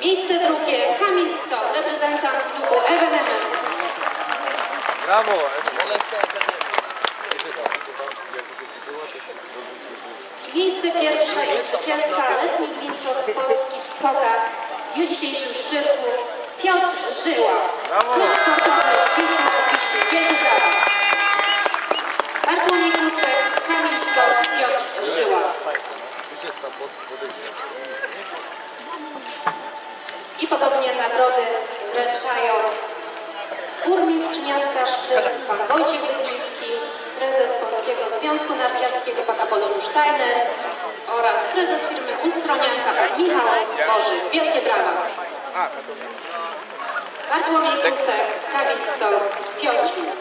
Miejsce drugie Kamil Ston, reprezentant klubu Ewenement. Brawo! Miejsce pierwsze jest zwycięzca letnich mistrzostw Polski w skokach w dniu dzisiejszym w Piotr Żyła. Klub I podobnie nagrody wręczają burmistrz miasta Szczyrk, pan Wojciech Bydliński, prezes Polskiego Związku Narciarskiego, pan Apoloniusz Steiner oraz prezes firmy Ustronianka, pan Michał Boży. Wielkie brawa. Bartłomiej Kusek, Kamil Stok, Piotr.